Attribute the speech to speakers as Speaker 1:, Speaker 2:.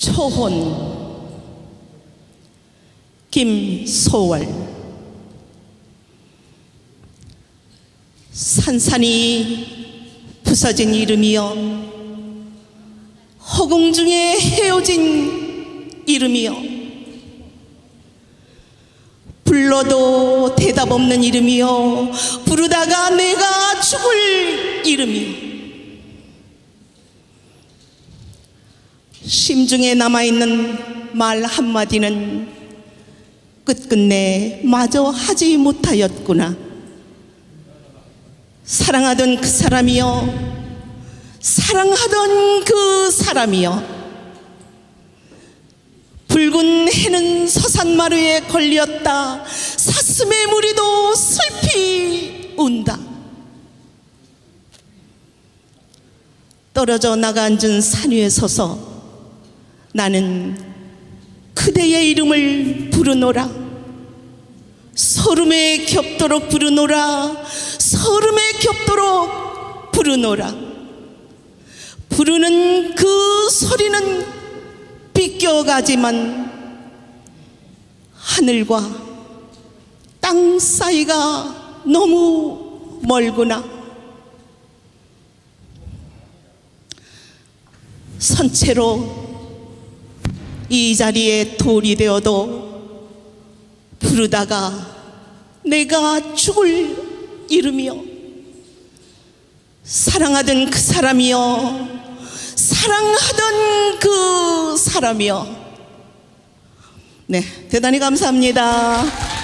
Speaker 1: 초혼. 김소월. 산산이 부서진 이름이여 허공 중에 헤어진 이름이여 불러도 대답 없는 이름이여 부르다가 내가 죽을 이름이여 심중에 남아있는 말 한마디는 끝끝내 마저 하지 못하였구나. 사랑하던 그 사람이여, 사랑하던 그 사람이여, 붉은 해는 서산마루에 걸렸다. 사슴의 무리도 슬피 운다. 떨어져 나가 앉은 산 위에 서서 나는 그대의 이름을 부르노라. 소름에 겹도록 부르노라. 소름에 겹도록 부르노라. 부르는 그 소리는 비껴가지만 하늘과 땅 사이가 너무 멀구나. 선체로 이 자리에 돌이 되어도 부르다가 내가 죽을 이름이여 사랑하던 그 사람이여 사랑하던 그 사람이여 네 대단히 감사합니다.